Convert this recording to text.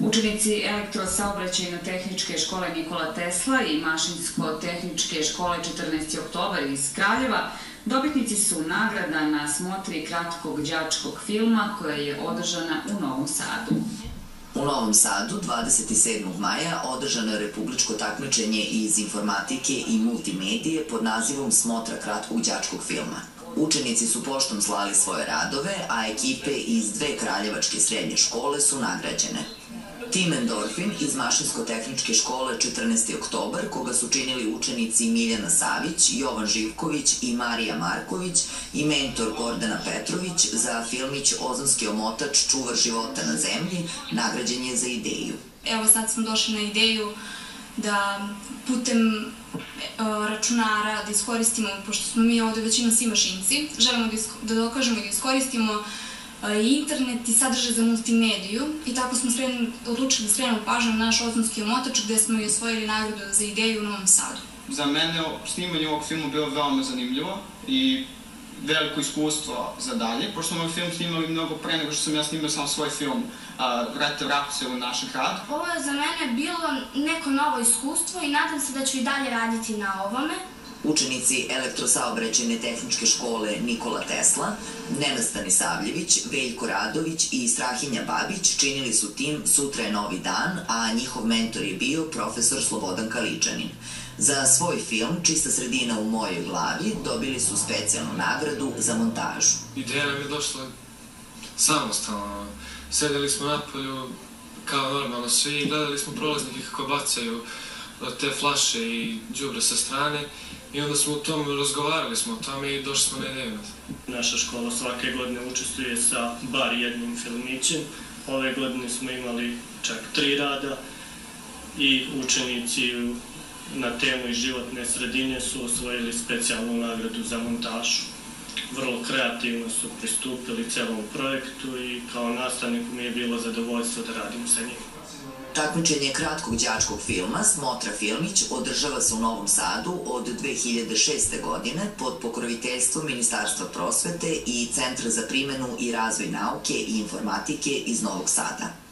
Učenici elektrosaobraćajno-tehničke škole Nikola Tesla i mašinsko-tehničke škole 14. oktobar iz Kraljeva dobitnici su nagrada na smotri kratkog đačkog filma koja je održana u Novom Sadu. U Novom Sadu 27. maja održano je republičko takmičenje iz informatike i multimedije pod nazivom Smotra kratkog đačkog filma. Učenici su poštom slali svoje radove, a ekipe iz dve kraljevačke srednje škole su nagrađene. Tim Endorfin iz Mašinsko-tehničke škole 14. oktobar, koga su činili učenici Miljana Savić, Jovan Živković i Marija Marković i mentor Gordana Petrović za filmić Ozonski omotač Čuvar života na zemlji, nagrađen je za ideju. Evo sad smo došli na ideju da putem e, računara da iskoristimo, pošto smo mi ovde većinom svi mašinci, želimo da, da dokažemo i da iskoristimo internet i sadržaj za multimediju i tako smo odlučili da skrenemo pažnju na naš ozonski omotač gde smo i osvojili nagradu za ideju u Novom Sadu. Za mene snimanje ovog filma bilo veoma zanimljivo i veliko iskustvo za dalje, pošto smo ovaj film snimali mnogo pre nego što sam ja snimao sam svoj film Vrate vratu se u naš grad. Ovo je za mene bilo neko novo iskustvo i nadam se da ću i dalje raditi na ovome. Učenici elektrosaobraćene tehničke škole Nikola Tesla, Nenad Stanisavljević, Veljko Radović i Strahinja Babić činili su tim Sutra je novi dan, a njihov mentor je bio profesor Slobodan Kaličanin. Za svoj film Čista sredina u mojoj glavi dobili su specijalnu nagradu za montažu. Ideja nam je došla samostalno. Sedeli smo na polju kao normalno svi i gledali smo prolaznike kako bacaju te flaše i džubre sa strane i onda smo u tom razgovarali smo o tome i došli smo na ideju. Naša škola svake godine učestvuje sa bar jednim filmićem. Ove godine smo imali čak tri rada i učenici na temu iz životne sredine su osvojili specijalnu nagradu za montažu. Vrlo kreativno su pristupili celom projektu i kao nastavniku mi je bilo zadovoljstvo da radim sa njim. Takmičenje kratkog đačkog filma Smotra Filmić održava se u Novom Sadu od 2006. godine pod pokroviteljstvom Ministarstva prosvete i Centra za primenu i razvoj nauke i informatike iz Novog Sada.